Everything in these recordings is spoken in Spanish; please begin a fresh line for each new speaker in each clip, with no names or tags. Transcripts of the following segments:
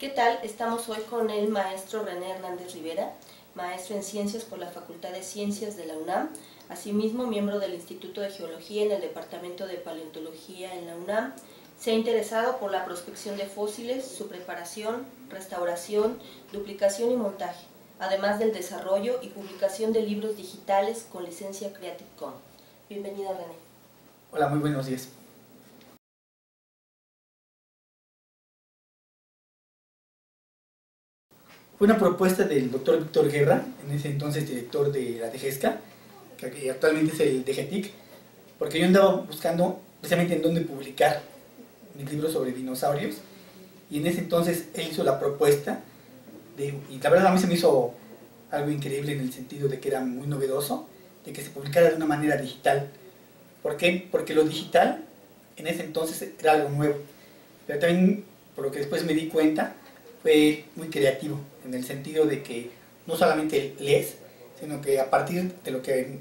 ¿Qué tal? Estamos hoy con el maestro René Hernández Rivera, maestro en Ciencias por la Facultad de Ciencias de la UNAM, asimismo miembro del Instituto de Geología en el Departamento de Paleontología en la UNAM. Se ha interesado por la prospección de fósiles, su preparación, restauración, duplicación y montaje, además del desarrollo y publicación de libros digitales con licencia Creative Commons. Bienvenido, René.
Hola, muy buenos días. Fue una propuesta del doctor Víctor Guerra, en ese entonces director de la DGESCA, que actualmente es el DGTIC, porque yo andaba buscando precisamente en dónde publicar mis libros sobre dinosaurios, y en ese entonces él hizo la propuesta, de, y la verdad a mí se me hizo algo increíble en el sentido de que era muy novedoso, de que se publicara de una manera digital. ¿Por qué? Porque lo digital en ese entonces era algo nuevo, pero también, por lo que después me di cuenta, fue muy creativo, en el sentido de que no solamente lees, sino que a partir de lo que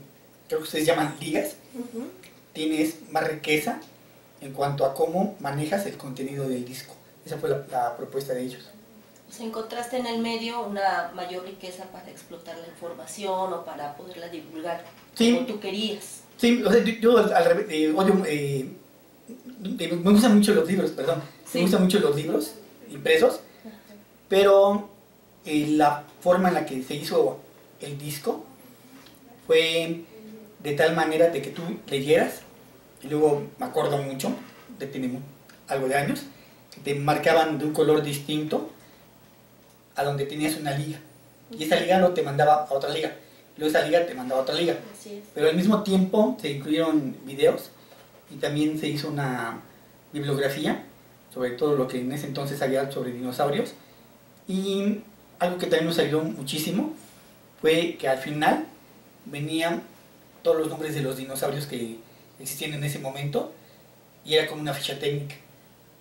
creo que ustedes llaman ligas, tienes más riqueza en cuanto a cómo manejas el contenido del disco. Esa fue la, propuesta de ellos.
¿Se encontraste en el medio una mayor riqueza para explotar la información o para poderla divulgar como tú querías?
Sí, o sea, yo, al revés, eh, eh, me gustan mucho los libros, perdón, me gustan mucho los libros impresos, pero eh, la forma en la que se hizo el disco fue de tal manera de que tú leyeras, y luego me acuerdo mucho, de tiene algo de años, que te marcaban de un color distinto a donde tenías una liga. Y esa liga no te mandaba a otra liga, luego esa liga te mandaba a otra liga. Pero al mismo tiempo se incluyeron videos y también se hizo una bibliografía sobre todo lo que en ese entonces había sobre dinosaurios y algo que también nos ayudó muchísimo fue que al final venían todos los nombres de los dinosaurios que existían en ese momento y era como una ficha técnica.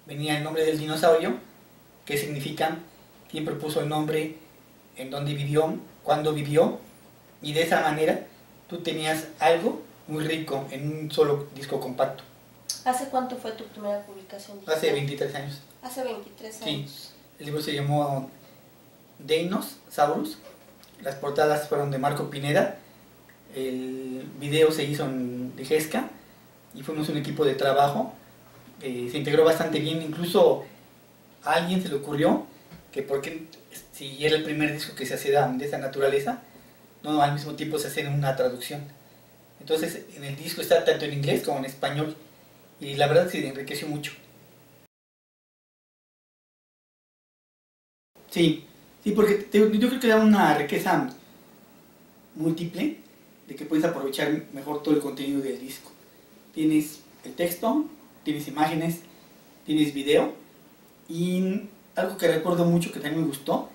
Venía el nombre del dinosaurio, qué significa, quién propuso el nombre, en dónde vivió, cuándo vivió y de esa manera tú tenías algo muy rico en un solo disco compacto.
¿Hace cuánto fue tu primera publicación?
Hace 23 años.
Hace 23
años. Sí, el libro se llamó Deinos, Saurus. Las portadas fueron de Marco Pineda. El video se hizo en Digesca y fuimos un equipo de trabajo. Eh, se integró bastante bien, incluso a alguien se le ocurrió que porque si era el primer disco que se hacía de esa naturaleza, no al mismo tiempo se hacía una traducción. Entonces en el disco está tanto en inglés como en español y la verdad se enriqueció mucho. Sí, Sí, porque yo creo que da una riqueza múltiple de que puedes aprovechar mejor todo el contenido del disco. Tienes el texto, tienes imágenes, tienes video y algo que recuerdo mucho que también me gustó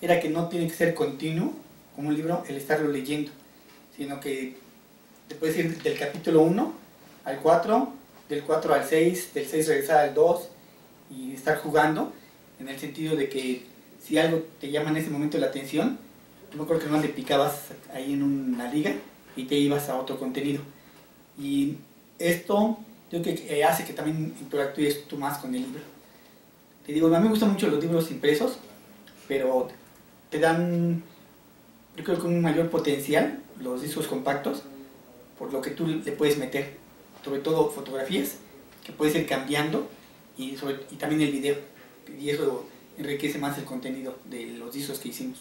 era que no tiene que ser continuo como un libro el estarlo leyendo, sino que te puedes ir del capítulo 1 al 4, del 4 al 6, del 6 regresar al 2 y estar jugando en el sentido de que si algo te llama en ese momento la atención, yo me acuerdo que más le picabas ahí en una liga y te ibas a otro contenido. Y esto yo creo que hace que también interactúes tú más con el libro. Te digo, a mí me gustan mucho los libros impresos, pero te dan, yo creo que un mayor potencial los discos compactos, por lo que tú le puedes meter, sobre todo fotografías, que puedes ir cambiando, y, y también el video. Y eso enriquece más el contenido de los discos que hicimos.